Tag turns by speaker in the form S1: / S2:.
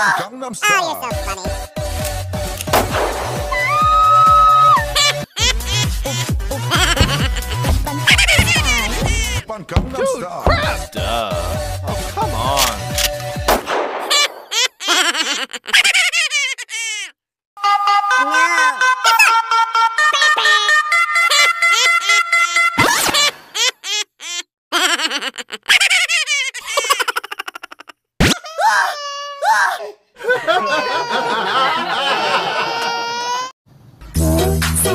S1: Gangnam
S2: Oh, you're so funny.
S1: Oppan Gangnam Style.
S3: Crap! Duh. Oh, come on.
S2: No.
S4: Sayang,
S2: Say